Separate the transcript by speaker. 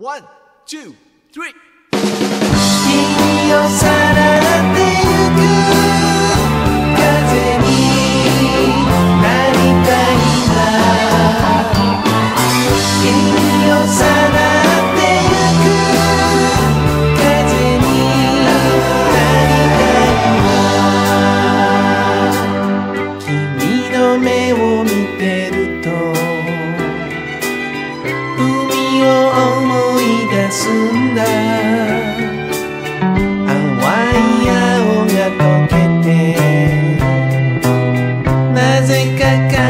Speaker 1: One, two, three.
Speaker 2: 君をさらってゆく風になりたいな君をさらってゆく風になりたいな君の目を think I can.